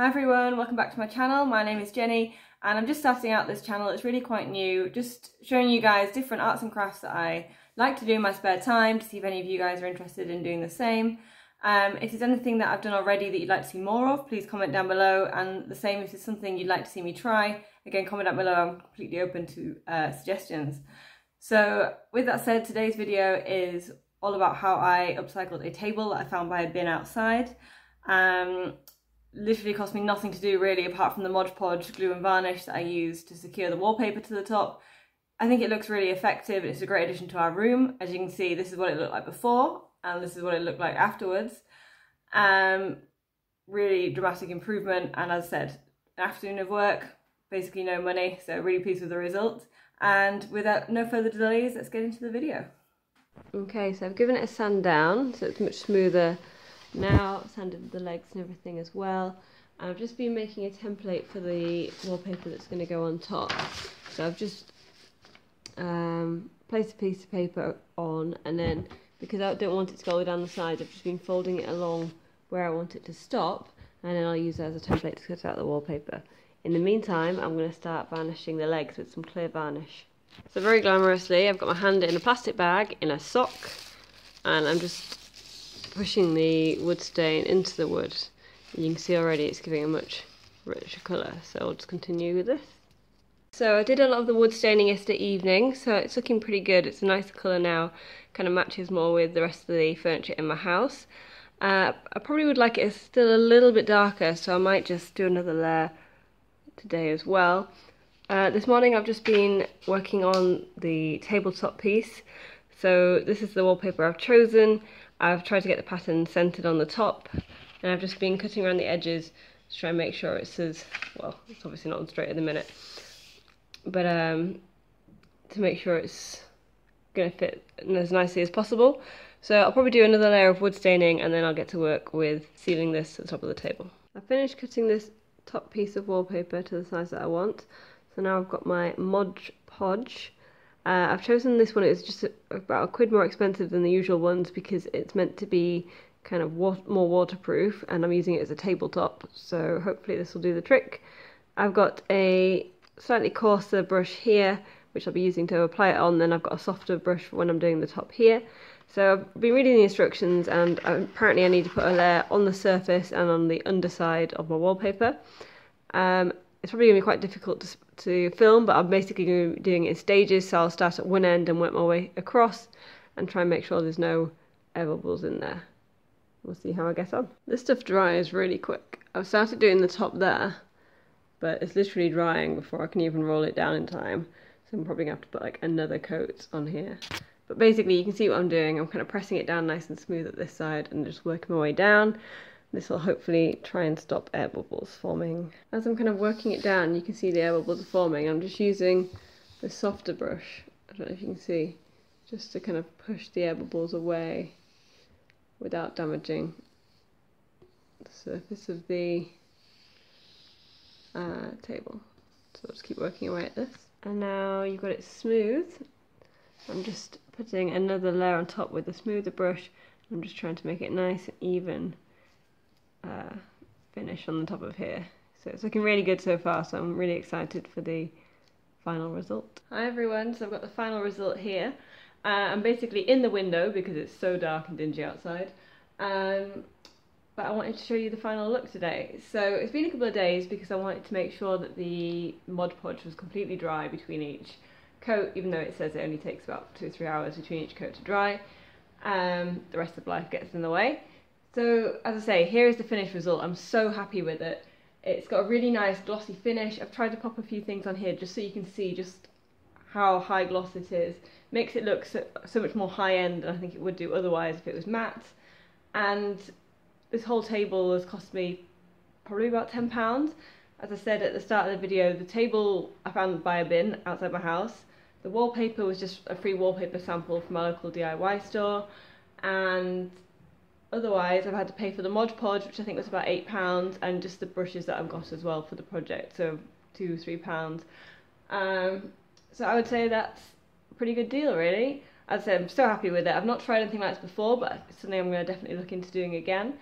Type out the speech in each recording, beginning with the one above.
Hi everyone, welcome back to my channel. My name is Jenny and I'm just starting out this channel. It's really quite new, just showing you guys different arts and crafts that I like to do in my spare time to see if any of you guys are interested in doing the same. Um, if there's anything that I've done already that you'd like to see more of, please comment down below and the same if there's something you'd like to see me try, again comment down below, I'm completely open to uh, suggestions. So with that said, today's video is all about how I upcycled a table that I found by a bin outside. Um, literally cost me nothing to do really apart from the Mod Podge glue and varnish that I used to secure the wallpaper to the top. I think it looks really effective it's a great addition to our room. As you can see this is what it looked like before and this is what it looked like afterwards. Um, really dramatic improvement and as I said, an afternoon of work, basically no money, so really pleased with the result. And without no further delays, let's get into the video. Okay, so I've given it a sand down so it's much smoother now, sanded the legs and everything as well. I've just been making a template for the wallpaper that's going to go on top. So I've just um, placed a piece of paper on and then because I don't want it to go down the sides, I've just been folding it along where I want it to stop and then I'll use that as a template to cut out the wallpaper. In the meantime, I'm going to start varnishing the legs with some clear varnish. So very glamorously, I've got my hand in a plastic bag in a sock and I'm just pushing the wood stain into the wood. You can see already it's giving a much richer colour, so I'll just continue with this. So I did a lot of the wood staining yesterday evening, so it's looking pretty good. It's a nice colour now, kind of matches more with the rest of the furniture in my house. Uh, I probably would like it still a little bit darker, so I might just do another layer today as well. Uh, this morning I've just been working on the tabletop piece. So this is the wallpaper I've chosen. I've tried to get the pattern centered on the top and I've just been cutting around the edges to try and make sure it's as, well, it's obviously not straight at the minute, but um, to make sure it's going to fit as nicely as possible. So I'll probably do another layer of wood staining and then I'll get to work with sealing this to the top of the table. I finished cutting this top piece of wallpaper to the size that I want. So now I've got my Mod Podge uh, I've chosen this one, it's just about a quid more expensive than the usual ones because it's meant to be kind of wa more waterproof and I'm using it as a tabletop, so hopefully this will do the trick. I've got a slightly coarser brush here, which I'll be using to apply it on, then I've got a softer brush for when I'm doing the top here. So I've been reading the instructions and apparently I need to put a layer on the surface and on the underside of my wallpaper. Um, it's probably going to be quite difficult to, to film, but I'm basically going to be doing it in stages, so I'll start at one end and work my way across and try and make sure there's no air bubbles in there. We'll see how I get on. This stuff dries really quick. I've started doing the top there, but it's literally drying before I can even roll it down in time. So I'm probably going to have to put like another coat on here. But basically you can see what I'm doing. I'm kind of pressing it down nice and smooth at this side and just working my way down. This will hopefully try and stop air bubbles forming. As I'm kind of working it down, you can see the air bubbles are forming. I'm just using the softer brush, I don't know if you can see, just to kind of push the air bubbles away without damaging the surface of the uh, table. So I'll just keep working away at this. And now you've got it smooth. I'm just putting another layer on top with a smoother brush. I'm just trying to make it nice and even uh, finish on the top of here. So it's looking really good so far, so I'm really excited for the final result. Hi everyone, so I've got the final result here. Uh, I'm basically in the window because it's so dark and dingy outside. Um, but I wanted to show you the final look today. So it's been a couple of days because I wanted to make sure that the Mod Podge was completely dry between each coat, even though it says it only takes about two or three hours between each coat to dry. Um, the rest of life gets in the way. So as I say, here is the finished result. I'm so happy with it. It's got a really nice glossy finish. I've tried to pop a few things on here just so you can see just how high gloss it is. Makes it look so, so much more high end than I think it would do otherwise if it was matte. And this whole table has cost me probably about £10. As I said at the start of the video, the table I found by a bin outside my house. The wallpaper was just a free wallpaper sample from my local DIY store. And otherwise I've had to pay for the Mod Podge, which I think was about £8, and just the brushes that I've got as well for the project, so two, three pounds. Um, so I would say that's a pretty good deal, really. As I said, I'm so happy with it. I've not tried anything like this before, but it's something I'm going to definitely look into doing again.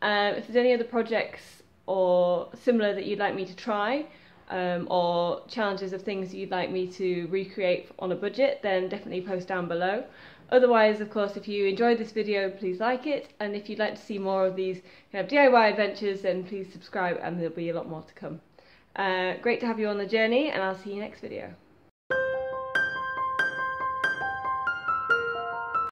Um, if there's any other projects or similar that you'd like me to try, um, or challenges of things you'd like me to recreate on a budget, then definitely post down below. Otherwise, of course, if you enjoyed this video, please like it, and if you'd like to see more of these kind of DIY adventures, then please subscribe and there'll be a lot more to come. Uh, great to have you on the journey, and I'll see you next video.